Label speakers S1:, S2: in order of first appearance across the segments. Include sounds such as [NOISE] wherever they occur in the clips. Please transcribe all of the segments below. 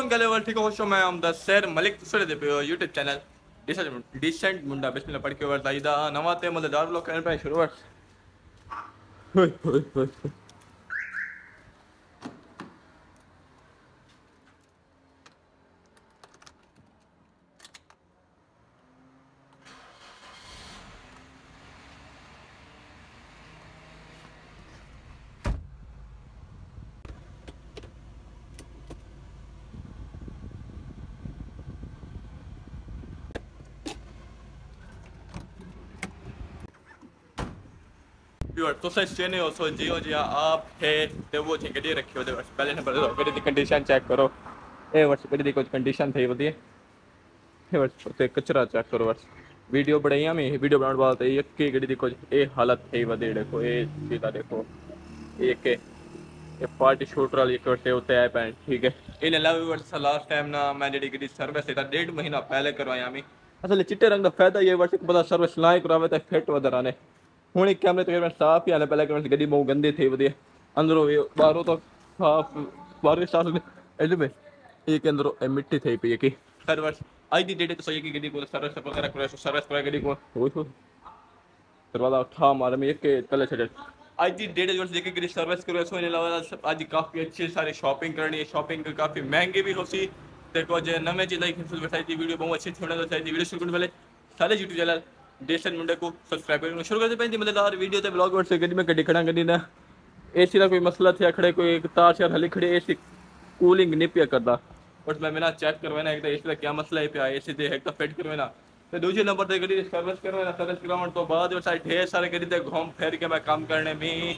S1: असलम गले वाल ठीक हो मैं हम द सर मलिक। सुरे, दे पे YouTube चैनल डिसेंट डिसेंट मुंडा बिस्मिल्लाह पढ़ के वर्ता इदा नवाते मज़ेदार लोग करने पे शुरुआत होय होय होय तो सच चेने हो जियो जी आप है, ते वो जी गड्डी रखी हो वर्ष पहले नंबर दो दी कंडीशन चेक करो। ए, वर्ष गड्डी दी, कुछ कंडीशन थी वदी ए, वर्ष ते कचरा चेक करो, वर्ष। वीडियो बढ़ाइया में, वीडियो बनाने वाला ये की गड्डी दी, कुछ ए हालत थी वदी देखो, ए सीधा, देखो ये के ये पार्टी शूटर वाली एक वर्ष होते है पैन ठीक है। इन अलावा वर्ष लास्ट टाइम ना मैं जेडी गड्डी सर्विस इता डेढ़ महीना पहले करवाया मैं। असल चिट्टे रंग दा फ़ायदा ये वर्ष पता सर्विस लाए करावे ते फिट वदर आने। ਹੁਣ ਇੱਕ ਕੈਮਰੇ ਤਕਰੀਬਨ ਸਾਫ ਹੀ ਆਲੇ ਪਹਿਲਾਂ ਕੈਮਰੇ ਗੱਡੀ ਬਹੁਤ ਗੰਦੀ ਥੀ ਵਧੀਆ ਅੰਦਰੋਂ ਵੀ ਬਾਹਰੋਂ ਤਾਂ ਸਾਫ ਬਾਹਰੋਂ ਸਾਫ ਇਹਦੇ ਵਿੱਚ ਇਹ ਕੇ ਅੰਦਰੋਂ ਇਹ ਮਿੱਟੀ ਥਈ ਪਈ ਹੈ ਕਿ ਹਰ ਵਾਰ ਅੱਜ ਦੀ ਡੇਟ ਤੇ ਸੋਈ ਕਿ ਗੱਡੀ को सर्विस वगैरह करा सर्विस करा ਗੱਡੀ को ਹੋਈ ਹੋ दरवाजा उठा मारे में एक के तले छड़े आज की डेट जो देखिए कि सर्विस करो सो अलावा आज काफ़ी अच्छी सारी शॉपिंग करनी है शॉपिंग काफ़ी महंगी भी होती देखो जो नवे चीज़ लाइक बताई थी वीडियो बहुत अच्छी थी होना चाहिए वीडियो शुरू करने वाले सारे यूट्यूब चैनल डिस्टेंस मुंडे को सब्सक्राइब करना शुरू करते पहले मज़ेदार वीडियो ते ब्लॉग वर्ड से गड्डी में गड्डी खड़ा गड्डी ना एसी का कोई मसला थे खड़े कोई तार शार हली खड़े एसी कूलिंग नहीं पिया करता। बट मैं मेरा चेक करवाना एक तो एसी का क्या मसला है पिया? एसी से एक तो फिट करवाना। तो दूसरे नंबर से गड्डी सर्विस करवाना सर्विस करवाने तो बाद और सारे ढेर सारे गड्डी से घूम फिर के मैं काम करने में।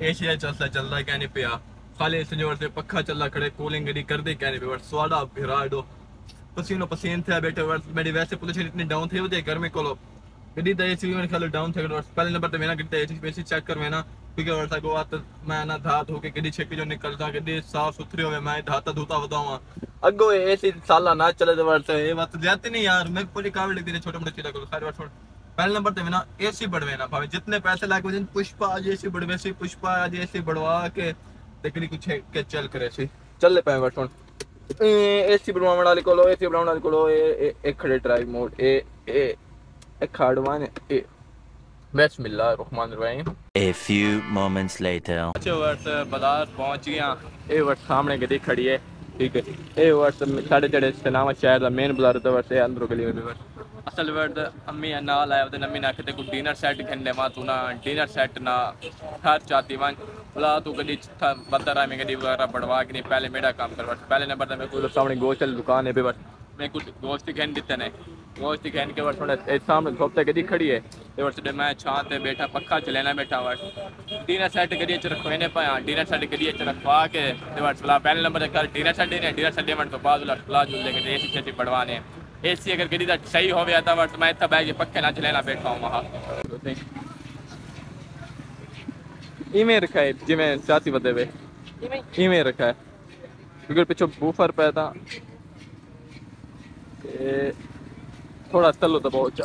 S1: एसी चलता चलता क्या नहीं पिया? खाली संजोर से पक्का चल खड़े कूलिंग गड्डी कर दे पिया स्वादा भिरा दो पसीनो पसीन थे बैठे वर्ष मेरी वैसे पोजीशन इतनी डाउन थे, वो घर में कोलो। गड्डी तो एसी मैंने ख्याल डाउन थे पहले नंबर पे मेरा गड्डी एसी एसी चेक कर मैंने क्योंकि वर्षा को आत मैं ना धा धो के गड्डी छेकी जो निकलता गड्डी साफ़ सुथरी होवे, मैं धाता धोता बताऊँ अगो एसी साला ना चले तो वर्ष ये बात जाती नहीं यार मैं पूरी कावड़ लिख दी छोटे मोटे चीज़ करो सारे वर्ष पहले नंबर पे ना एसी बढ़वे ना, भावे जितने पैसे लाके पुष्पा आज एसी बढ़वे सी पुष्पा आज एसी बढ़वा के कुछ है के चल करे सी? चल ले पाए वर्ष एसी बढ़वाने वाले को लो एसी बढ़वाने वाले को लो ए एक खड़े ड्राइव मोड ए ए एक खाड़वान ए। बिस्मिल्लाहिर्रहमानिर्रहीम
S2: A few moments later.
S1: अच्छा वर्ष बाज़ार पहुँच गया। ये वर्ष सामने गड्डी खड़ी है। ठीक है। ये वर्ष साढ़े चढ़े सलामा शहर का मेन बाज़ार तो वर्ष अंदरों गली में वर्ष। असल वर्ड अम्मी नाल आया ओह्दे अम्मी ने आखे को डिनर सेट खंडे माँ तू ना डिनर सेट ना हर चाहती वन बोला तू गड्डी बंदा रहा मैं गड्डी वगैरह बढ़वा के नहीं, पहले मेरा काम कर वर्ष पहले नंबर मेरे को सामने गोश्त वाली दुकान है वर्ष मैं कुछ गोश्त ही खैन दिते ने गोश्त ही खैन के वर्ष थोड़ा सामने धोपते गड्डी खड़ी है। ते वर्ष मैं छां ते बैठा, पक्का चलेना बैठा वर्ष डिनर सेट गड्डी च रखवाने पाया डिनर सेट गड्डी च रखवा के ते वर्ष पहले नंबर कर डिनर सेट देने डिनर सेट देने तो बाद ला जुल लेके एसी छेती बढ़वाने एसी अगर गड्डी का सही हो गया था वर्ष मैं इतना बैग के पक्के ना चलेना बैठा हूँ वहाँ। इमें रखा है जिमें साथी बदे हुए इमें रखा है। क्योंकि पीछे बूफर पे था। थोड़ा तलो तो बहुत जा।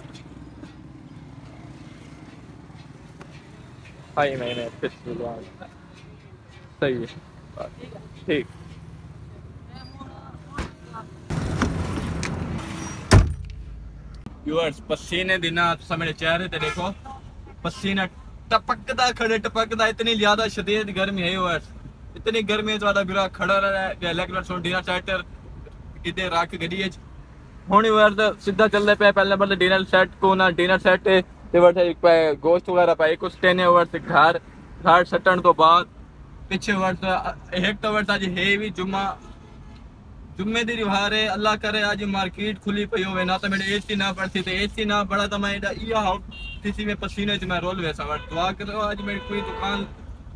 S1: हाई में इमें सही है ठीक। व्यूअर्स पसीने दिना मेरे चेहरे ते देखो। पसीना टपकदा खड़े टपकदा इतनी ज्यादा शदीद गर्मी है व्यूअर्स इतनी गर्मी है ज्यादा बिरा खड़ा रहा है इलेक्ट्रिक सो डिनर सेटर किते रख गड्डी च ਹੁਣ ਵਰਦ ਸਿੱਧਾ ਚੱਲਦੇ ਪਿਆ ਪਹਿਲੇ ਨੰਬਰ ਤੇ ਡਿਨਰ ਸੈੱਟ ਕੋ ਨਾ ਡਿਨਰ ਸੈੱਟ ਤੇ ਵਰਦ ਇੱਕ ਪੈ ਗੋਸ਼ਤ ਵਗੈਰਾ ਪਾਈ ਕੁਛ ਟੇਨੇ ਵਰਦ ਘਰ ਘਰ ਸੱਟਣ ਤੋਂ ਬਾਅਦ ਪਿੱਛੇ ਵਰਦ ਇੱਕ ਤਾਂ ਵਰਦ ਅੱਜ ਹੈ ਵੀ ਜੁਮਾ जुम्मे दी रिवार है अल्लाह करे आज मार्केट खुली पई होवे ना तो मेरे एसी ना पड़ती तो एसी ना पड़ा तो मैं इया थी टीसी में पसीने च मैं रोल वैसा वट दुआ करो आज मेरी कोई दुकान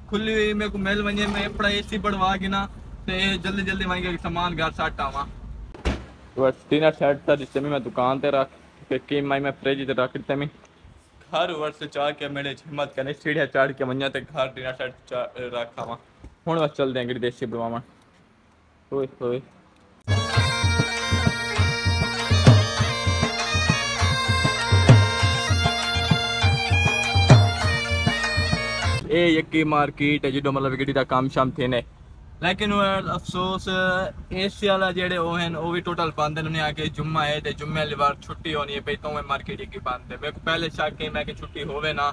S1: खुली हुई मेरे को मेल वने मैं अपना एसी बढ़वा गिना ते जल्दी जल्दी वहीं के सामान घर सट आवा। बस तीन सेट था जिससे मैं दुकान ते रख के की माई मैं फ्रिज ते रख देते मैं। घर वर से चाह के मेरे हिम्मत करने सीढ़िया चढ़ के मंजा ते घर डिनर सेट रखा वा हूँ बस चलते हैं देसी बनवा ओए ओए। ਇਹ ਯੱਕੀ ਮਾਰਕੀਟ ਹੈ ਜਦੋਂ ਮਤਲਬ ਗੱਡੀ ਦਾ ਕੰਮ ਸ਼ਾਮ ਥੇ ਨੇ ਲੇਕਿਨ ਉਹ ਅਫਸੋਸ ਏਸੀ ਵਾਲਾ ਜਿਹੜੇ ਉਹ ਹਨ ਉਹ ਵੀ ਟੋਟਲ ਬੰਦ ਨੇ ਆ ਕੇ ਜੁਮਾ ਹੈ ਤੇ ਜੁਮੇ ਵਾਲੀ ਵਾਰ ਛੁੱਟੀ ਹੋਣੀ ਹੈ ਪਈ ਤੋਂ ਮੈਂ ਮਾਰਕੀਟ ਯੱਕੀ ਬੰਦ ਹੈ ਮੇਰੇ ਕੋ ਪਹਿਲੇ ਸ਼ੱਕ ਹੈ ਮੈਂ ਕਿ ਛੁੱਟੀ ਹੋਵੇ ਨਾ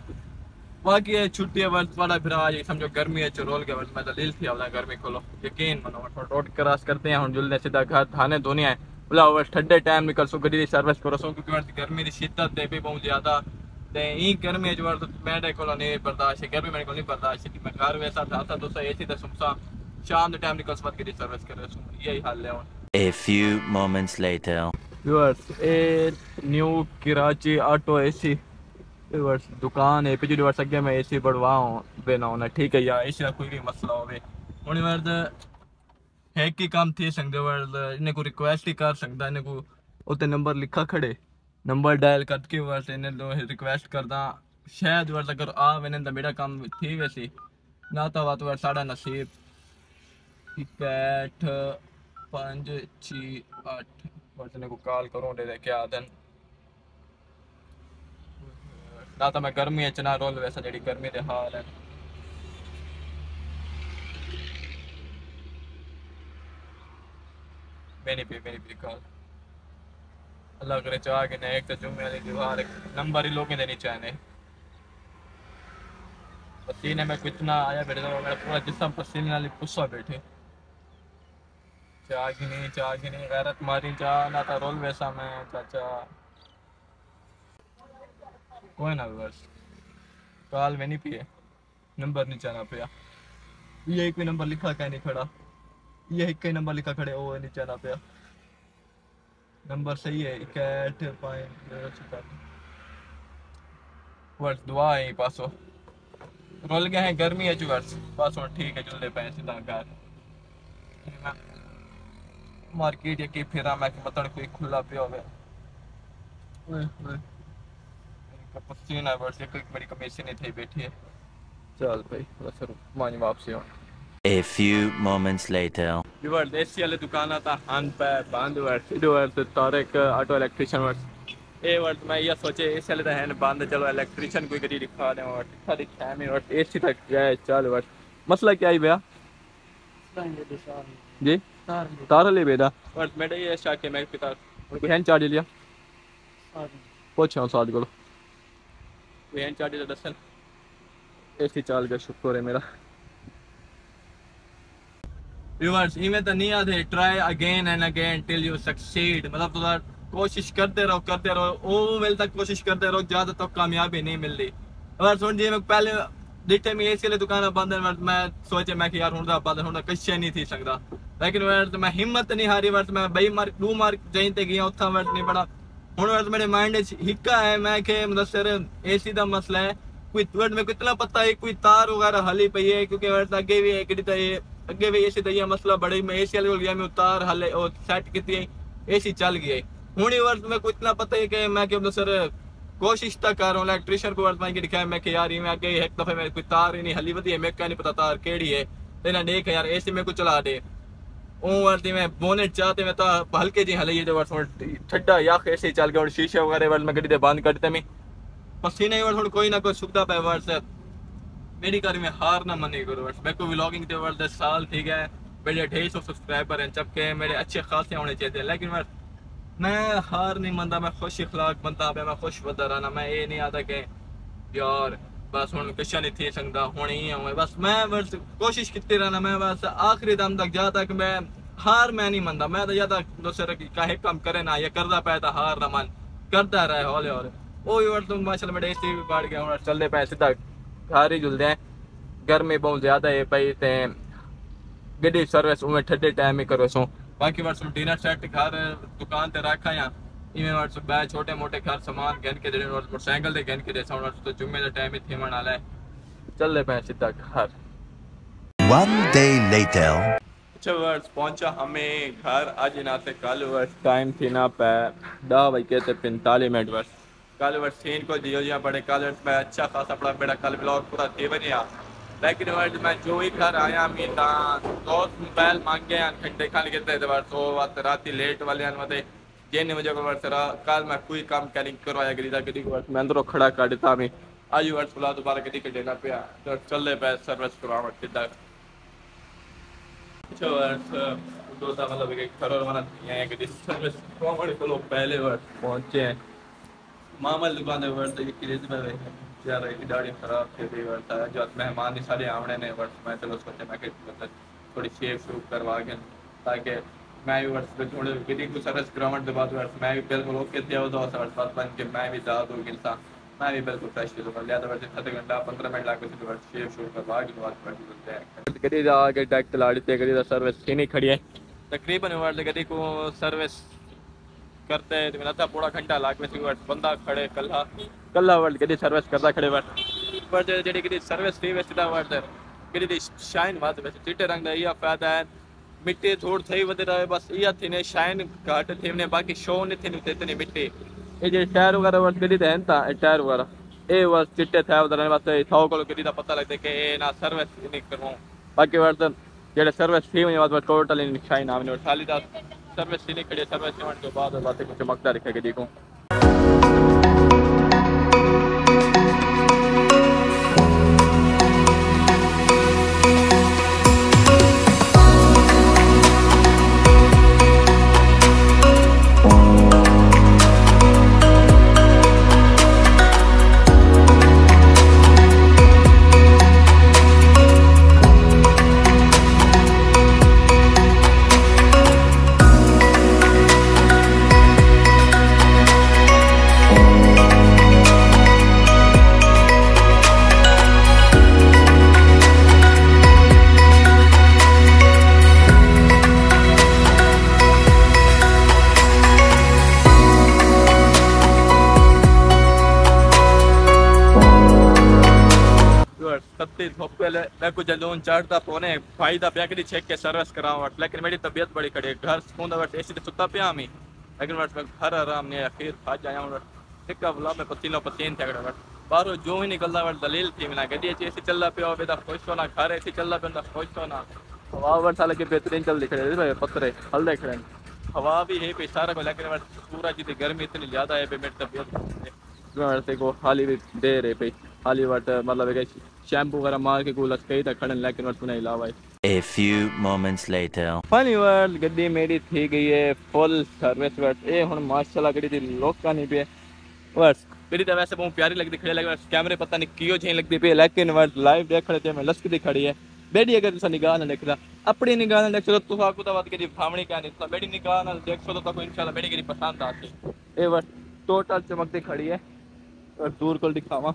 S1: बाकी ये छुट्टी है वर्ष वाला फिर आज समझो गर्मी है चरोल के वर्ष में दलील थी अपना गर्मी खोलो यकीन मनो रोड क्रॉस करते हैं हम जुलने सीधा घर थाने धोने हैं बोला वर्ष ठंडे टाइम निकल सो गड्डी दी सर्विस करो सो क्योंकि वर्ष गर्मी की शिद्दत है भी बहुत ज्यादा ते ई गर्मी अजवर तो मेरे को नहीं बर्दाश्त है गर्मी मेरे को नहीं बर्दाश्त है मैं घर वैसा था था तो दोस्तों ऐसी था सुमसा शाम के टाइम निकल सकती सर्विस कर रहे हूँ यही हाल है
S2: A few moments later.
S1: Viewers a new Karachi auto AC. Viewers दुकान है पिछली वर्ष अगे मैं एसी बढ़वा बेना होना ठीक है यार एसी का कोई भी मसला होवे। हुन वर्द है की काम थी सकदे वर्द इने को रिक्वेस्ट ही कर सकदा इने को उते नंबर लिखा खड़े। नंबर डायल करके बस इन्हें दो रिक्वेस्ट करदा। शायद वर्स अगर आ वन तो मेरा काम थी वैसे। ना तो वह तो साढ़ा नसीब। इकैठ पाँच छी अठ वर्स ने को कॉल करो दे क्या आदन ना तो मैं गर्मी च ना रोल वैसा जी गर्मी के हाल है। मेरी पे मेरी पे कॉल अल्लाह करे चाह के ना एक तो जुम्मे वाली दीवार, एक नंबर ही लोग देनी चाहने पसीने में कितना आया बैठे तो मेरा पूरा जिसम पसीने वाली पुस्सा बैठे। चाह की नहीं, चाह की नहीं, गैरत मारी, चाह ना था रोल वैसा मैं, चाचा। कोई ना बस, कॉल में नहीं पिए, नंबर नहीं जाना पिया। ये एक भी नंबर लिखा क्या नहीं खड़ा, ये एक ही नंबर लिखा खड़े, वो नीचे ना पिया। नंबर सही है इकहठ पॉइंट वर्ष दुआ है पासो। रोल गए हैं, गर्मी है वर्ष। पासो ठीक है जल्दी पे सीधा घर। मार्केट या की फिरा मैं मतड़ कोई खुला पिया हो पसीना वर्ष एक बड़ी कमीशन नहीं थी बैठी है। चल भाई, बस मानी वापसी हो
S2: A few moments later.
S1: देसी वाले दुकान था हान पे बंद वर्ष इधर वर्ष तारक ऑटो इलेक्ट्रिशियन वर्ष ए वर्ष मैं ये सोचे इस वाले है बंद चलो इलेक्ट्रिशियन कोई गड्डी दिखा दे वर्ष दिखा दिखा है मैं वर्ष एसी तक गए चल वर्ष मसला क्या है भैया? जी? तार ले बेदा वर्ष मेरे ये शाक है मैं पिता उनको हैंड चार्ज लिया। पूछो साथ को हैंड चार्ज दसन एसी चाल का शुक्र है मेरा। व्यूअर्स इवें तो नहीं आते try again and again till you succeed मतलब तुम कोशिश करते रहो करते रहो ओ तक कोशिश करते रहो, ज़्यादा तक कामयाबी नहीं मिलती अगर सुन जी, मैं पहले दिखे मैं वाली दुकान बंद है मैं सोचे, मैं कि यार हूँ बंद हूँ कश नहीं थी सकता। लेकिन वर्त मैं हिम्मत नहीं हारी वर्त मैं बई मार दू मार जहीं ते गया उथा वर्त नहीं बड़ा हूँ वर्त मेरे माइंड हिक्का है, मैं के मतलब सर एसी का मसला है। कोई वर्त में कितना पता है, कोई तार वगैरह हली पई है, क्योंकि वर्त भी तो ये अगे भी एसी दई मसला बड़े में एसी वाली गया मैं उतार हाले और सेट की एसी चल गई हूँ ही वर्त मेरे को इतना पता है कि मैं क्या सर कोशिश तक कर रहा हूँ इलेक्ट्रीशियन को वर्त मैं दिखाया मैं यार ये मैं एक दफे मेरे कोई तार ही नहीं हली बदी है मेरे नहीं पता तार केड़ी है तेना देख यार एसी मेरे को चला दे वर्ती मैं बोनेट चाहते मैं तो हल्के जी हली जो थोड़ा ठंडा या ऐसे चल गया और शीशे वगैरह वर्त मैं गड्डी बंद करते मैं पसीने वर्त कोई ना कोई सुखता पे वर्त मेरी कार में हार ना मनी करो बस। मेरे को व्लॉगिंग के दस साल ठीक है मेरे ढाई सौ सब्सक्राइबर हैं, जबकि मेरे अच्छे खासे होने चाहिए लेकिन मैं मैं हार नहीं मनता, मैं खुश इखलाक बनता पे मैं खुश बदर रहना, मैं ये नहीं आता कि यार, बस हूँ किश नहीं थी सकता हूँ ही हूँ। बस मैं बस कोशिश करती रहना, मैं बस आखिरी दम तक, जहाँ तक मैं हार मैं नहीं मनता। मैं तो ज़्यादा दूसरे काहे काम करे ना, या करता पाया था हार ना मन। करता रहे हौले हौले ओ यार तुम माशाल्लाह, मेरे एसी भी बढ़ गया चलते पे सीधा। ही जुलते हैं गर्मी बहुत ज़्यादा है पई ते गड्डी सर्विस उमें ठंडे टाइम ही करो सो बाकी वर्ष डिनर सेट घर दुकान ते रखा या इवें वर्ष बै छोटे मोटे घर सामान गहन के देने वर्ष मोटरसाइकिल दे गहन के साउंड वर्ष तो जुम्मे दा टाइम ही थीमण वाला है चल ले पे सीधा घर
S2: One day later.
S1: अच्छा वर्ष पहुँचा हमें घर आज ना से कल वर्ष टाइम थी ना पे दस बज के पैंतालीस मिनट वर्ष कल वर्ष को जियो जिया पड़े कल मैं अच्छा खासा पड़ा, मेरा कल ब्लॉग पूरा थी बनिया लेकिन वर्ष मैं जो ही घर आया, मैं ता दोस्त मोबाइल मांगे हैं घंटे खाली कहते थे वर्ष वो राती लेट वाले हैं मते जिन को वर्ष कल मैं कोई काम कैरिंग करवाया गरी था गरी वर्ष, मैं अंदरों खड़ा कर देता, मैं आज वर्ष बुला दोबारा गरी के देना पिया तो चल पे सर्विस करवा सीधा। अच्छा वर्ष, दो मतलब एक खरोर मना यहाँ के सर्विस कॉमेडी को लोग पहले वर्ष पहुँचे हैं? है वर्ष ये क्रेज में रहे यार दाढ़ी खराब थी थी वर्ष आया। जो मेहमान ही सारे आवड़े ने वर्ष, मैं चलो सोचे, मैं कि मतलब थोड़ी शेव शूव करवा के ताकि मैं भी वर्ष थोड़े गिरी को सर्विस ग्राउंड के बाद वर्ष, मैं भी बिल्कुल ओके थे वो दो वर्ष बाद बन के मैं भी दाद हो गिलता मैं भी बिल्कुल फ्रेश थी तो लिया था वर्ष आधे घंटा पंद्रह मिनट लाग के वर्ष शेव शूव करवा के बाद वर्ष हैं दा आगे टैक तलाड़ी ते गड्डी सर्विस ही नहीं खड़ी है। तकरीबन वर्ष गड्डी को सर्विस करते हैं तो मेरा था पूरा घंटा लाग में वर्ष बंदा खड़े, कल्ला कल्ला वर्ल्ड गड्डी सर्विस करता खड़े वर्ष वर्ष जेडी गड्डी सर्विस थी, वैसे था वर्ष गड्डी शाइन वाद वैसे, चिट्टे रंग दा इया फ़ायदा है मिट्टी थोड़ी थई वधे रहे बस इया थी ने शाइन घाट थी ने, बाकी शो नहीं थी नहीं इतनी मिट्टी। ये जे टायर वगैरह वर्ष गड्डी ते हैं ता टायर वगैरह ए वर्ष चिट्टे थे उधर बस थाओ को गड्डी दा, पता लगता कि ए ना सर्विस नहीं करवाऊं बाकी वर्ष जेडे सर्विस थी वही बात टोटल इन शाइन आने और खाली दा सर्विस नहीं खड़ी सर्विस होने के बाद बातें कुछ चमकता दिखे। के को सत्ती पहले मैं कुछ जलून चढ़ता पोने भाई दा पैकड़ी चेक के सर्विस कराऊं। लेकिन मेरी तबीयत बड़ी खड़ी घर सुकून दा वट एसी ते सुता पिया मी। लेकिन वट घर आराम ने आखिर फाज आया हूँ। टिक बुला, मैं पसीनो पसीन थे वट जो ही निकलदा वट दलील थी मिला गड्डी च एसी चलदा पियो बेदा खुश होना। घर एसी चलदा पियो खुश होना। हवा वट साल के बेहतरीन चल दिख रहे पत्रे हल देख रहे हवा भी है पे सारा को लेकिन वट सूरज की गर्मी इतनी ज़्यादा है मेरी तबीयत। को हाली भी दे रहे पे हाली वट मतलब है शैम्पू वगैरह मार के कूलर कई तक खड़न लेकिन वट सुनाई लावा
S2: A few moments later.
S1: Funny world गड्डी मेरी थी गई है फुल सर्विस वर्स ए हुन माशाल्लाह गड्डी दी लोका नहीं पे। वर्स गड्डी तो वैसे बहुत प्यारी लगती खड़े लगे कैमरे पता नहीं कियो छे लगती पे लेकिन वर्स लाइव देख खड़े थे मैं लस्क दी खड़ी है। बेडी अगर तुसा निगाह ना देखदा अपनी निगाह ना देखो तो तुसा को तो बात करी फामणी का नहीं तो मेरी निगाह ना देखो तो ताको इंशाल्लाह मेरी गड्डी पसंद आती ए वर्स टोटल चमकती खड़ी है। और दूर को दिखावा।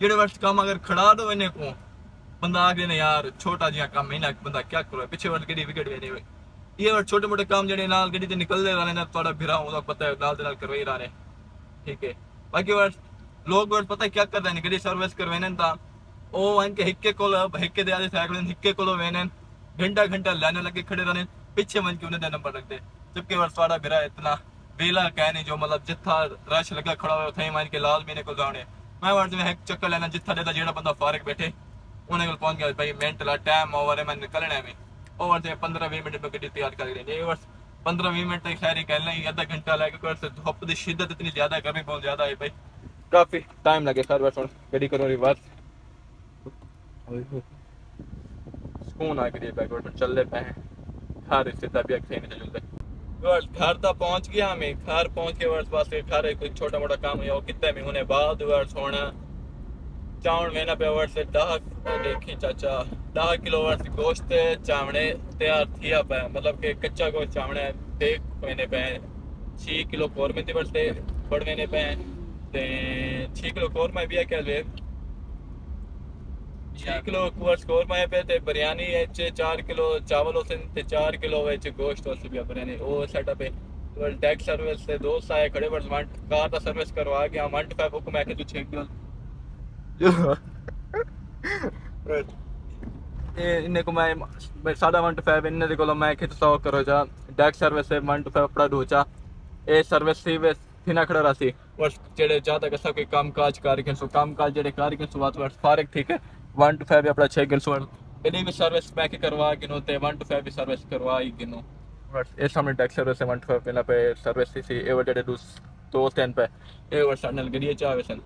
S1: ਜਿਹੜੇ ਵਰਸ ਕੰਮ ਅਗਰ ਖੜਾ ਦੋ ਇਹਨੇ ਕੋ ਬੰਦਾ ਆਗੇ ਨੇ ਯਾਰ ਛੋਟਾ ਜਿਹਾ ਕੰਮ ਇਹਨਾਂ ਬੰਦਾ ਕੀ ਕਰੇ ਪਿੱਛੇ ਵਰਸ ਕਿਹੜੀ ਵਿਗੜ ਗਈ ਨਹੀਂ ਇਹ ਵਰ ਛੋਟੇ ਮੋਟੇ ਕੰਮ ਜਿਹੜੇ ਨਾਲ ਗੱਡੀ ਤੇ ਨਿਕਲਦੇ ਰਹਿਣੇ ਨੇ ਤੁਹਾਡਾ ਫਿਰਾ ਉਹਦਾ ਪਤਾ ਹੈ ਨਾਲ ਦੇ ਨਾਲ ਕਰਵਾਈ ਰਹਿਣੇ ਠੀਕ ਹੈ ਬਾਕੀ ਵਰ ਲੋਕ ਵਰ ਪਤਾ ਕੀ ਕਰਦੇ ਨੇ ਗੱਡੀ ਸਰਵਿਸ ਕਰਵਾਉਣੇ ਤਾਂ ਉਹ ਆਂ ਕਿ ਹਿੱਕੇ ਕੋਲ ਹਿੱਕੇ ਦੇ ਆਦੇ ਸਾਈਕਲ ਹਿੱਕੇ ਕੋਲ ਵੇਨੇ घंटा घंटा लाने लगे खड़े रहने पीछे मन के उन्हें नंबर रखते जबकि वह साड़ा बिरा इतना वेला कहने जो मतलब जिथा रश लगा खड़ा हुआ थे मान के लाल महीने को जाने वर्ड में एक चक्कर लेना जिथा देता जेड़ा बंदा फारक बैठे। उन्हें को पहुँच गया, भाई मिनट ला टाइम ओवर है, मैं निकलने में ओवर से पंद्रह बीस मिनट में गड्डी तैयार कर देनी ये वर्ष पंद्रह बीस मिनट तक खैर ही कहना ही आधा घंटा लगे वर्ष धुप की शिद्दत इतनी ज़्यादा, गर्मी बहुत ज़्यादा है, भाई। काफ़ी टाइम लगे सर वर्ष गड्डी करो रिवर्स सुकून आ गई बैकवर्ड में चल रहे पे हैं। हर इससे तबीयत नहीं चलते घर तक पहुँच गया हमें। घर पहुँच के वर्ष वास्ते घर कोई छोटा मोटा काम हुआ कितने में होने बाद वर्ष होना। चावल महीना पे वर्ष दह देखी चाचा, दह किलो वर्ष गोश्त, चावणे तैयार थिया पे मतलब कि कच्चा गोश्त चावणे देख महीने पे। छह किलो कौरमे थी वर्ष बड़ महीने पे। छह किलो कौरमा भी है क्या ਛੇ ਕਿਲੋ ਕੁਆਰਸ ਕੋਰਮਾ ਪੇ ਤੇ ਬਿਰਿਆਨੀ ਵਿੱਚ 4 ਕਿਲੋ ਚਾਵਲ ਹੋਸਨ ਤੇ 4 ਕਿਲੋ ਵਿੱਚ ਗੋਸ਼ਤ ਹੋਸ ਵੀ ਬਿਰਿਆਨੀ ਉਹ ਸੈਟਅਪ ਹੈ ਵਰਲਡ ਟੈਕ ਸਰਵਿਸ से दोस्त आए खड़े बट वंट कार ਦਾ ਸਰਵਿਸ ਕਰਵਾ ਕੇ ਵੰਟ ਪੈ ਹੁਕਮ ਹੈ ਕਿ ਤੂੰ 6 ਕਿਲੋ ਇਹ ਇਹਨੇ ਕੋ ਮੈਂ ਮੈਂ ਸਾਡਾ ਵੰਟ ਪੈ ਇਹਨੇ ਦੇ ਕੋਲ ਮੈਂ ਕਿ ਤੋ ਕਰੋ ਜਾ ਡੈਕ ਸਰਵਿਸ से ਵੰਟ ਪੈ ਆਪਣਾ ਢੋਚਾ ਇਹ ਸਰਵਿਸ ਸੀ ਵੇ ਥਿਨਾ ਖੜਾ ਰਾਸੀ ਵਰ ਜਿਹੜੇ ਜਾਂ ਤੱਕ ਸਭ ਕੋਈ ਕੰਮਕਾਜ ਕਰ ਕੇ ਸੋ ਕੰਮਕਾਜ ਜਿਹੜੇ ਕਰ ਕੇ ਸੋ ਬਾਤ ਵਰ ਫਾਰਕ ਠੀਕ ਹੈ વન ટુ ફાઈવ આપણે છે ગીન સોળ એની બી સર્વિસ મેં કરવા ગીનું તે one two five B service કરવાઈ ગીનું ये सामने टैक्स सर्विस है वन टू फाइव पे सर्विस थी सी एवर डेटे दूस दो स्टैंड पे। ए वर्ष नल गड़िए चावे सन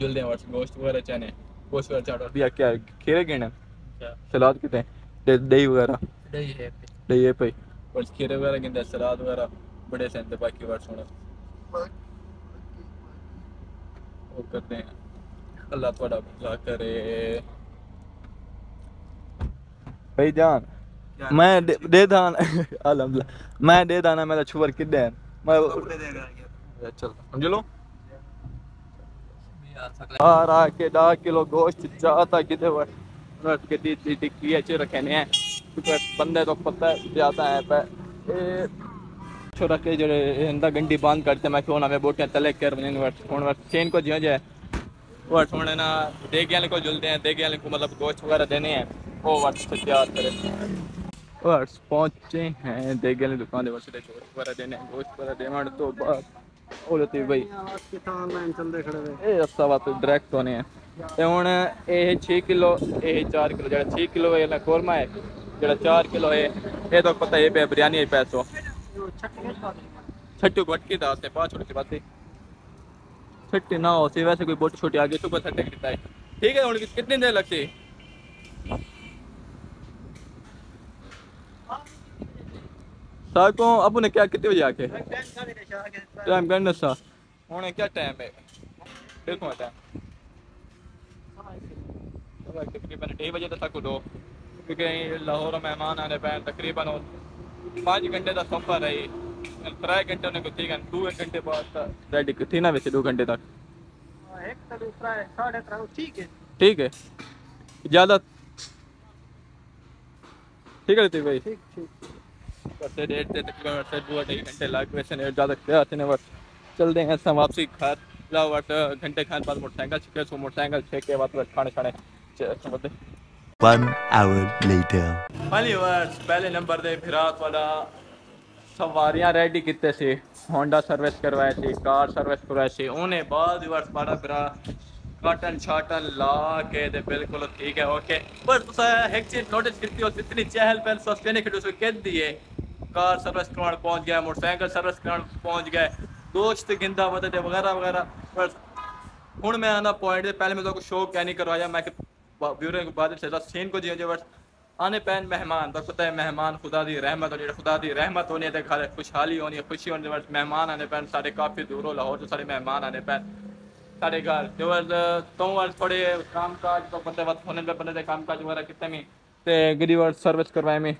S1: जुलदे वर्ष गोश्त वगैरह चने गोश्त वगैरह चाट दिया क्या खीरे गिने सलाद कितने? दही वगैरह।
S3: दही है
S1: दही है पे और खीरे वगैरह गिंदा सलाद वगैरह। बड़े सन बाकी वर्ष होना। वो करते हैं। अल्लाह थोड़ा भला करे। भाई जान [LAUGHS] मैं दे दे दान अल्हम्दुलिल्लाह। मैं दे दाना मेरा छुवर किधर है मैं चल समझ लो आ के दा किलो गोश्त जाता किधर दी दी टिक्की अच्छे रखे ने हैं। क्योंकि बंदे तो पता जाता है पे छोरा के इंदा गंडी बाँध करते मैं क्यों ना वे बोटियाँ तले कर चेन को जियो जाए वो थोड़े ना देग्याल को जुलते हैं देग्याल को मतलब गोश्त वगैरह देने हैं। वो वर्ष तैयार करें वर्ष पहुँचे हैं देग्याल दुकान दे वर्ष गोश्त वगैरह देने गोश्त वगैरह देने तो बाद
S3: बोलते
S1: तो भाई। ये रस्ता बात तो डायरेक्ट होने हैं। तो हूँ ये छे किलो ये चार किलो जो छे किलो है कोरमा है जो चार किलो है ये तो पता है बिरयानी है पैसों। छट्टू भटकी था उसने पाँच बातें छट्टी ना हो सी वैसे कोई बोटी छोटी आगे तो पता है। ठीक है, उनकी कितनी देर लगती? साको अब उन्हें क्या, कितने बजे आके? टाइम करने सा। उन्हें क्या टाइम है? देखो टाइम तकरीबन ढाई बजे तक दो क्योंकि लाहौर मेहमान आने पे तकरीबन पाँच घंटे का सफ़र है त्रै घंटे उन्हें ठीक है दो घंटे बाद रेडी थी ना वैसे दो घंटे तक
S3: एक तो दूसरा है साढ़े तरह ठीक है
S1: ठीक है ज़्यादा ठीक है ऋतिक भाई
S3: ठीक ठीक
S1: डेढ़ से तकरीबन से दो ढाई घंटे लग वैसे नहीं ज़्यादा आते हैं बस चल देंगे ऐसा वापसी घर जाओ घंटे खाने बाद मोटरसाइकिल छिके सो मोटरसाइकिल छिके बाद खाने खाने
S2: One hour later.
S1: पहली वर्ष पहले नंबर दे फिरात वाला सवारियाँ रेडी कितने से। होंडा सर्विस करवाए थे कार सर्विस करवाए थे उन्हें बाद वर्ष बड़ा बड़ा कटन शाटन ला के दे बिल्कुल ठीक है ओके पर तुसा एक चीज़ नोटिस कीती हो, जितनी चहल पहल सस्ते ने किडो सो कह दिए। कार सर्विस करवाने पहुँच गया मोटरसाइकिल सर्विस करवाने पहुँच गए दोस्त गिंदा बदते वगैरह वगैरह। पर हूँ मैं आना पॉइंट पहले मैं तो शौक क्या नहीं करवाया। मैं ब्यूरो बाद सीन को जी बस। आने पैन मेहमान तो पता मेहमान, खुदा दी रहमत, और खुदा दी रहमत होनी ते घर खुशहाली होनी खुशी होनी मेहमान आने पैन, साढ़े काफ़ी दूरों लाहौर तो सारे मेहमान आने पैन। साढ़े घर जो तो थोड़े काम काज तो बंदे वक्त होने पे बंदे दे काम काज वगैरह कितने में, ते गरीब वर्ष सर्विस करवाए में।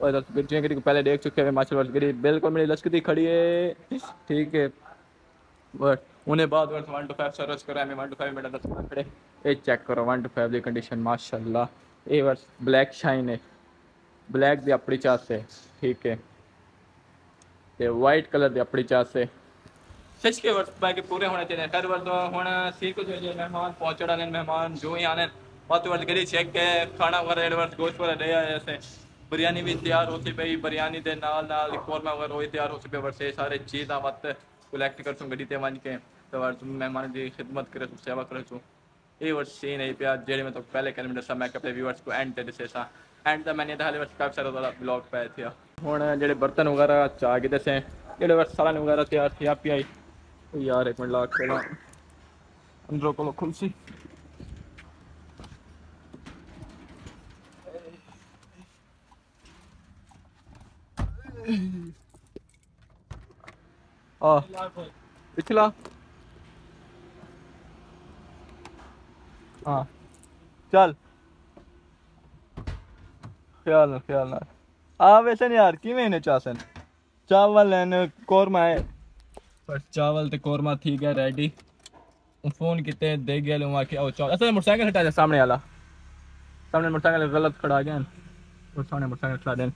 S1: और गड्डियाँ गरीब को पहले देख चुके हैं माचल वर्ष गरीब बिल्कुल मेरी लश्करी खड़ी है। ठीक है। बट उन्हें बाद वर्ष वन टू फाइव सर्विस कराया मैं वन टू फाइव दस खड़े। ये चेक करो वन टू फाइव की कंडीशन माशाल्लाह। एवर्स ब्लैक शाइन है ब्लैक दी अपनी चास है ठीक है ਤੇ ਵਾਈਟ ਕਲਰ ਦੇ ਆਪਣੀ ਚਾਸ ਹੈ ਸੱਚ ਕੇ ਵਰਤ ਬਾਕੀ ਪੂਰੇ ਹੋਣੇ ਚਾਹੀਦੇ ਹਰ ਵਾਰ ਤੋਂ ਹੁਣ ਸੀ ਕੁਝ ਜੇ ਮਹਿਮਾਨ ਪਹੁੰਚੜਾ ਨੇ ਮਹਿਮਾन ਜੋ ਹੀ ਆਣੇ ਬਾਤ ਵਾਲੀ ਗਲੀ ਚੈੱਕ ਕੇ ਖਾਣਾ ਵਗੈਰਾ ਐਡਵਾਂਸ ਗੋਸ਼ਤ ਵਗੈरा ले आए ऐसे बिरयानी भी तैयार होती पई बिरयानी ਦੇ ਨਾਲ ਨਾਲ ਕੋਰਮਾ ਵਗੈਰਾ ਹੋਈ ਤਿਆਰ ਹੋਸੀ ਪਈ ਵਰਸੇ ਸਾਰੇ ਚੀਜ਼ਾਂ ਮਤ ਕਲੈਕਟ ਕਰ ਸੁੰ ਗੱਡੀ ਤੇ ਵੰਜ ਕੇ तो तुम मेहमान की खिदमत करे सेवा करे viewers seen a pair jerry matok pehle kal mera sab main apne viewers ko end tere se sa and ਤਾਂ ਮੈਨੇ ਤਾਂ ਹਲੇ ਬਸ ਕਾਫੀ ਸਾਰਾ ਦਾ ਬਲੌਗ ਪਾਇਆ ਥਿਆ ਹੁਣ ਜਿਹੜੇ ਬਰਤਨ ਵਗੈਰਾ ਚਾ ਕੇ ਦੱਸੇ ਜਿਹੜੇ ਬਸ ਸਾਰਾ ਵਗੈਰਾ ਤਿਆਰ ਥਿਆ ਪਿਆਈ ਯਾਰ ਇੱਕ ਮਿੰਟ ਲਾ ਕੇ ਲਾ ਅੰਦਰੋਂ ਕੋਲ ਖੁਲਸੀ ਆ ਪਿਛਲਾ हाँ। चल। ख्याल ख्याल ना आ, वैसे यार किवें ने चासन? चावल है कौरमा है। पर चावल तो कौरमा थी गया रेडी फ़ोन किते दे गया लूँ आके आओ चावल असल मोटरसाइकिल हटा जाए सामने वाला। सामने मोटरसाइकिल गलत खड़ा गया। और सामने मोटरसाइकिल खड़ा देन।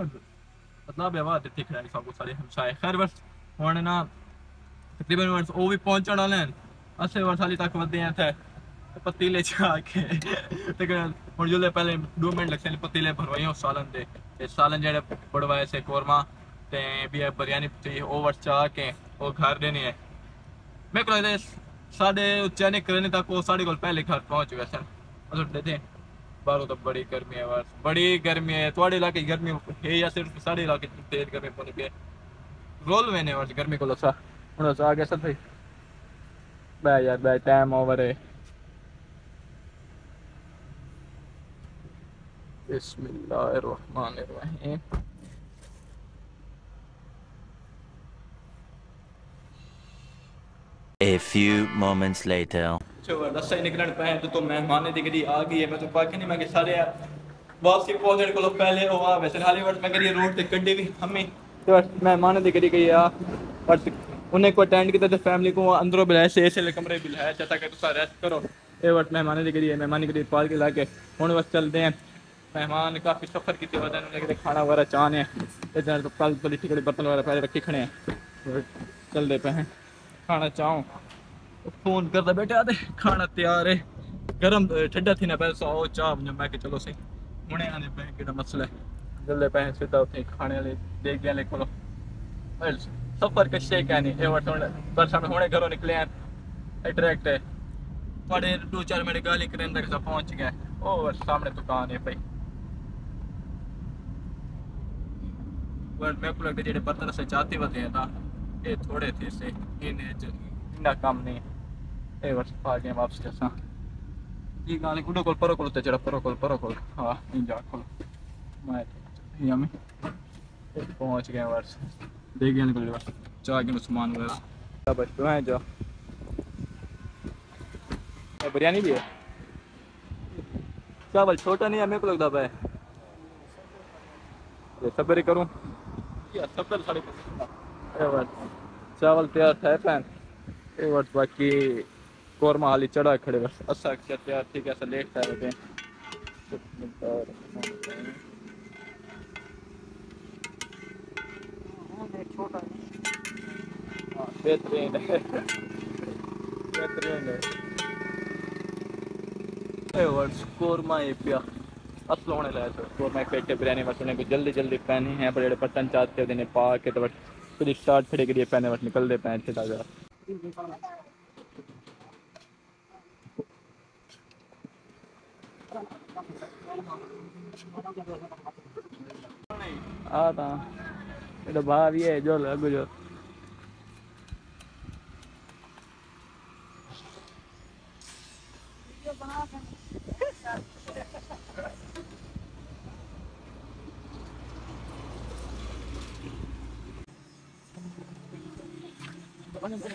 S1: मतलब व्यवहार इतने खड़ा है, सब सारे हमसाए। खैर बस हूँ ना, तकरीबन वो भी पहुँचने वाले हैं। असें बस हाली तक वे हैं इतने पतीले चाके लेकिन मुझे ले पहले दो मिनट लगते पतीले भरवाइयो सालन दे। ते सालन जेड़े बढ़वाए से कोरमा, ते भी है बिरयानी चाहिए ओवर चाके वो घर देनी है मैं कह रहा साढ़े चैनिक करने तक वो साढ़े को पहले घर पहुँच गए सर और देते बाहर तो बड़ी गर्मी है बस बड़ी गर्मी है थोड़े इलाके गर्मी है या सिर्फ़ साढ़े इलाके तेज गर्मी रोल मैंने बस गर्मी को लसा हूँ सर भाई। यार टाइम ओवर है बिस्मिल्लाहिर्रहमानिर्रहीम
S2: A few moments later.
S1: ज़बरदस्त ही निकलने पे तो, तो मेहमान ने डिग्री आ गई है। मैं तो पाके नहीं मैं कि सारे वापसी पहुँचने को पहले वो वैसे हाली वर्ड मैं रोड ते गड्डी भी हमें तो मेहमान ने डिग्री गई आ बट उन्हें को अटेंड किया तो फैमिली को अंदरों बुलाया से ऐसे कमरे भी लाया चाहता कि तुसा रेस्ट करो। ये वर्ड मेहमान ने डिग्री है मेहमान की पाल के लाके हुन बस चलते हैं। मेहमान काफ़ी सफ़र की वजह उन्हें खाना वगैरह चाहने इधर तो कल पलीठी कड़ी बर्तन वगैरह पहले रखी खड़े हैं चलते पे हैं। खाना चाहो फ़ोन करता बेटे आते खाना तैयार है गरम ठंडा थी ना पहले सौ चाह मैं चलो सही। हुने आने पे केड़ा मसला है जल्दी पे सीधा उठे खाने वाले देख गया लेको सफ़र कशे नहीं ए वर्ष बस हम हुने घरों निकले हैं। डायरेक्ट है। थोड़े दो चार मिनट गाली करें तक पहुँच गए। ओ सामने दुकान है भाई। पर मेरे को लगता है जो बर्तन से जाते वाले हैं ना ये थोड़े थे से इन इन्ना कम नहीं है ये बस आ गए वापस जैसा ये गाने उन्हों कोल परो कोल जेड़ा परो कोल परो कोल हाँ इन जा कोल मैं यहाँ में पहुँच गए वर्ष देख गए निकल बस चाह के सामान वगैरह बस तो है जो बिरयानी भी है चावल छोटा नहीं है मेरे को लगता है ये सब्र करूँ या साढ़े चावल तैयार था पैन ये बस, बाकी कोरमा हाली चढ़ा खड़े बस। अच्छा अच्छा तैयार, ठीक है, ऐसा लेट था होते
S3: छोटा
S1: बेहतरीन है। बेहतरीन है। ए कोरमा ये पिया। ಅಷ್ಟು ಲೋಣೆಲ್ಲ ಗೋರ್ಮೆಂಟ್ ಪೆಟ್ಟೆ ಬಿರಿಯಾನಿ मसले को जल्दी जल्दी पैन हैं पर जेडे बर्तन चाहते देने पा के तो फिर स्टार्ट खड़े करिए पैने बट निकल दे पैन से ताज़ा। आता तो भाव ये जो लगो जो। नंबर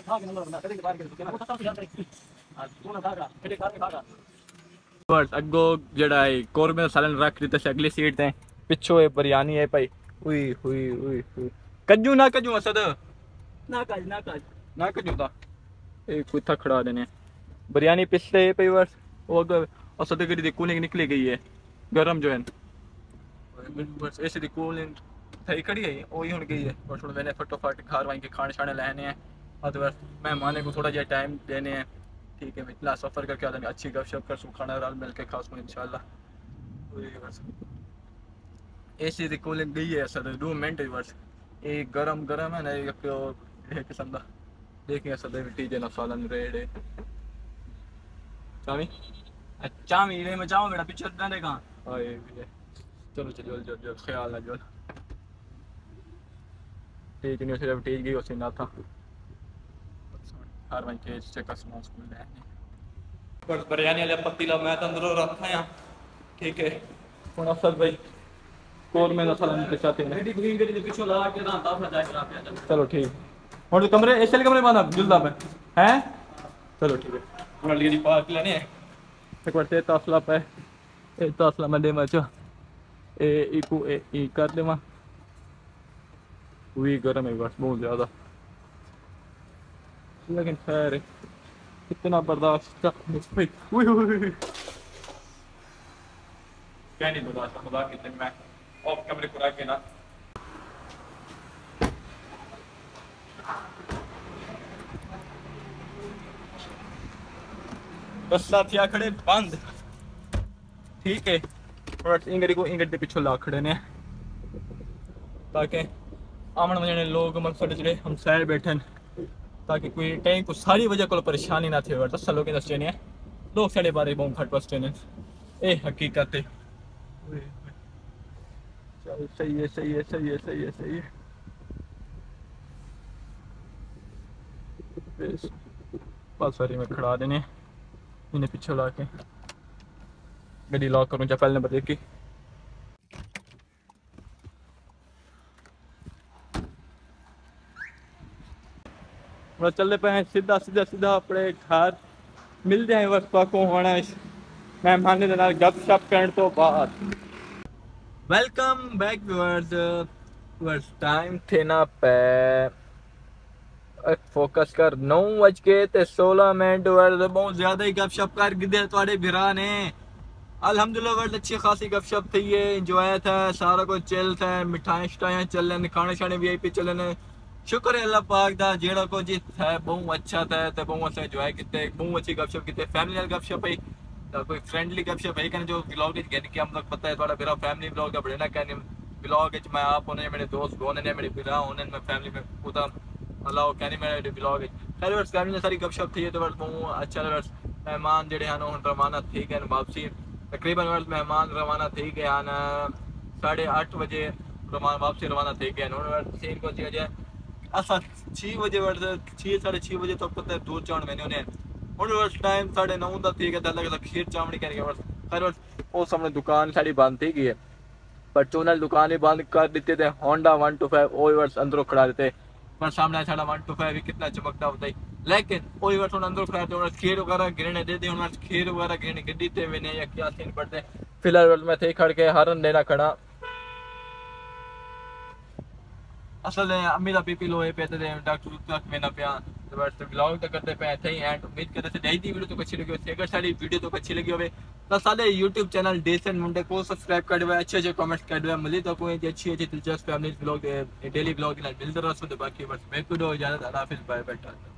S1: बट अगो जेड़ा कोरमे सालन रख दी तस अगली सीट ते। पिछो है बिरयानी है भाई। हुई हुई हुई कज्जू ना कज्जू असद। ना काज ना काज। ना कज्जू ता ए कोई थखड़ा देने? बिरयानी पिछले है भाई वर्ष वो असद करी दी कूलिंग निकली गई है गरम जो है। बस ऐसे दी कूलिंग सही खड़ी है वो ही हुन गई है और थोड़ा मैंने फटोफट घर वाई के खाने छाने लेने हैं बस मेहमाने को थोड़ा जिहा टाइम देने हैं। ठीक है इतना सफ़र करके आदमी अच्छी गपशप कर खाना रल मिल के खा सकूँ इंशाल्लाह। बस। ए सी दी कूलिंग गई है असल दो मिनट बस। ये गरम गरम है ना एक किस्म का। देखें असल मिट्टी जे सालन रेड है। चामी?
S3: अच्छा मेरे में जाओ मेरा पीछे ना देखा
S1: ये है। चलो चलो जल जल जल ख्याल है जल ठीक नहीं, सिर्फ़ ठीक गई, उसी ना था। harmadik checkers mouse खुल रहा है बट बिरयानी वाले पतीला मैं तो अंदर रखा यहाँ ठीक है हूँ
S3: अफसर भाई कौरमे का सलाम करना चाहते हैं
S1: चलो ठीक हूँ कमरे इस कमरे बना जुलदा मैं हैं चलो ठीक है थोड़ा लेडी पार्क लेने एक बार तेरा असला पे ए तो असला मैं देवा चो ए इको ए ई कर लेवा हुई गर्म है बस बहुत ज़्यादा लेकिन खैर कितना बर्दाश्त का क्या नहीं बर्दाश्त मज़ाक कितने मैं ऑफ़ कैमरे को रख के ना बस साथी आखड़े बंद। ठीक है। बट इंगरी को इंगर के पिछों ला खड़े ने। ताकि आमन वजने लोग मतलब साढ़े हम सैर बैठे ताकि कोई टाइम को सारी वजह को परेशानी ना थे वरता सलो के दस्ते ने लोग साढ़े बारे बहुत घट बस ए, हकीकत है। सही है सही है सही है सही है सही है। बस सारी मैं खड़ा देने इन्हें पीछे ला के गड्डी लॉक करूँ जब पहले नंबर देखी આપણે पे हैं સીધા सीधा सीधा આપણે ઘર મિલ જાય બસ પાકો હોણા मैं माने देना गपशप करने तो बाद welcome back viewers viewers time थे ना पे फोकस कर नौ बज के ते सोलह मिनट वर्ड बहुत ज़्यादा ही गपशप कर गए थोड़े भिरा ने अल्हम्दुलिल्लाह वर्ड अच्छी खासी गपशप थी है इंजॉय था सारा कुछ चिल था मिठाई शठाइयाँ चल रहे खाने शाने वी आई पी चल रहे शुक्र है, अल्लाह पाक दा जेड़ा कुछ था बहुत अच्छा था ते बहुत अच्छा एंजॉय कीते, बहुत अच्छी गपशप कीते फैमिली नाल गपशप है कोई फ्रेंडली गपशप है कने जो व्लॉग विच गन के हम लोग पता है थोड़ा मेरा फैमिली व्लॉग बड़े ना कहने व्लॉग विच मैं आप होने, मेरे दोस्त होने ने मेरे पिता होने, मैं फैमिली में खुद अल्लाह कहने मेरे व्लॉग है खैर वर्ष फैमिली सारी गपशप थी तो वर्ष बहुत अच्छा वर्ष मेहमान जेड़े हैं हुन रवाना थी गए वापसी। तकरीबन वर्ष मेहमान रवाना थे गए हैं साढ़े अठ बजे रवाना, वापसी रवाना थे गए उन्होंने सीन को जो है असा छः बजे छह साढ़े छः बजे तक पता है दो चाण महीने होने हूँ बस टाइम साढ़े नौ का ठीक है अलग खीर चावनी करके बस खैर बस वो सामने दुकान साड़ी बंद थी गई है। पर चोनल दुकान ही बंद कर देते थे होंडा वन टू फाइव वो वर्ष अंदरों खड़ा देते पर सामने साढ़ा वन टू फाइव भी कितना चमकता होता है। लेकिन वो वर्ष अंदरों खड़ा देते खीर वगैरह गिरने दे दी खीर वगैरह गिरने गिर देते हुए या क्या सीन पड़ते फ़िलहाल मैं थे खड़ के हरन देना खड़ा। असल अम्मी दा बीपी लो पे ते डॉक्टर तक में ना पिया तो बस ब्लॉग तो करते पे थे एंड उम्मीद करते थे नहीं थी वीडियो तो अच्छी लगी होती अगर सारी वीडियो तो अच्छी लगी होवे तो सारे यूट्यूब चैनल डेसन मुंडे को सब्सक्राइब कर दे अच्छे अच्छे कमेंट्स कर दे मिली तो कोई अच्छी अच्छी दिलचस्प फैमिली ब्लॉग डेली ब्लॉग मिलते रहो तो बाकी बस मैं हो इजाज़त अल्लाह हाफिज बाय बाय